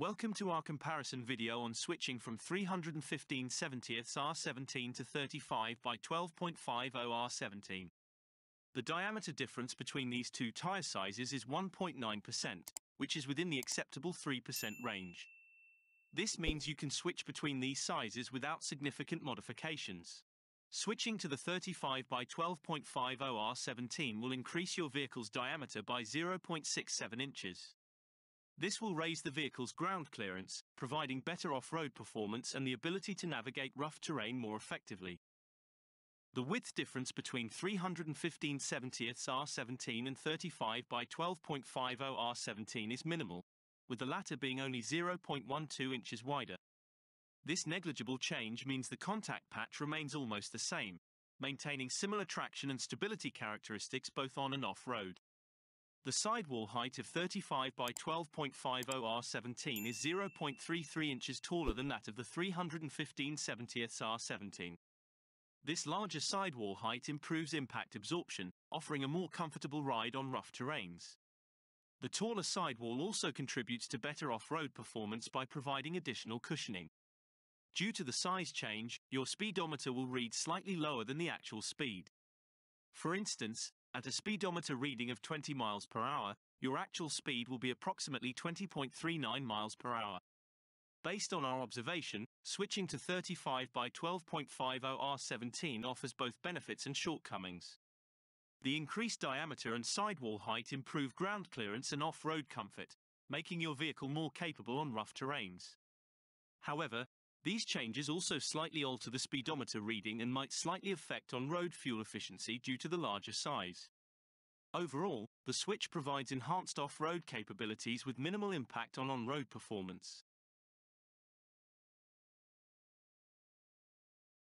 Welcome to our comparison video on switching from 315 70ths R17 to 35 by 12.50 R17. The diameter difference between these two tire sizes is 1.9%, which is within the acceptable 3% range. This means you can switch between these sizes without significant modifications. Switching to the 35 by 12.50 R17 will increase your vehicle's diameter by 0.67 inches. This will raise the vehicle's ground clearance, providing better off-road performance and the ability to navigate rough terrain more effectively. The width difference between 315 70ths R17 and 35 by 12.50 R17 is minimal, with the latter being only 0.12 inches wider. This negligible change means the contact patch remains almost the same, maintaining similar traction and stability characteristics both on and off-road. The sidewall height of 35 by 12.50 R17 is 0.33 inches taller than that of the 315 70ths R17. This larger sidewall height improves impact absorption, offering a more comfortable ride on rough terrains. The taller sidewall also contributes to better off-road performance by providing additional cushioning. Due to the size change, your speedometer will read slightly lower than the actual speed. For instance, at a speedometer reading of 20 miles per hour, your actual speed will be approximately 20.39 miles per hour. Based on our observation, switching to 35 by 12.50 R17 offers both benefits and shortcomings. The increased diameter and sidewall height improve ground clearance and off-road comfort, making your vehicle more capable on rough terrains. However, these changes also slightly alter the speedometer reading and might slightly affect on-road fuel efficiency due to the larger size. Overall, the switch provides enhanced off-road capabilities with minimal impact on on-road performance.